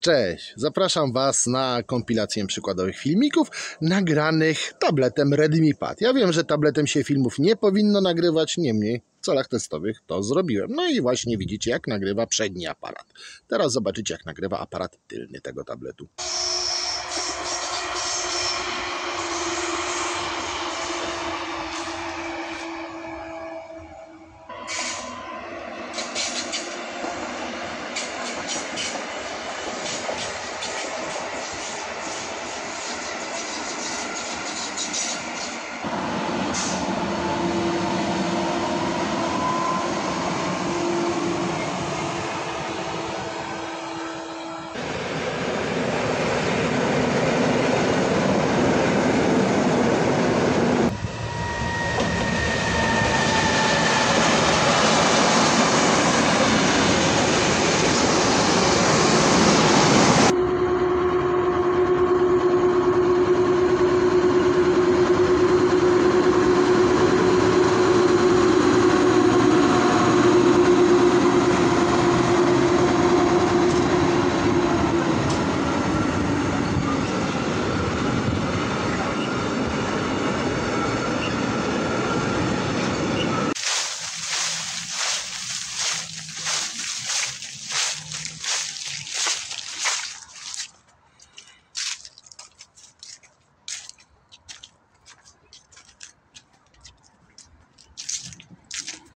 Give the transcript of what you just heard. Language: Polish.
Cześć, zapraszam Was na kompilację przykładowych filmików nagranych tabletem Redmi Pad. Ja wiem, że tabletem się filmów nie powinno nagrywać, niemniej w celach testowych to zrobiłem. No i właśnie widzicie, jak nagrywa przedni aparat. Teraz zobaczycie, jak nagrywa aparat tylny tego tabletu.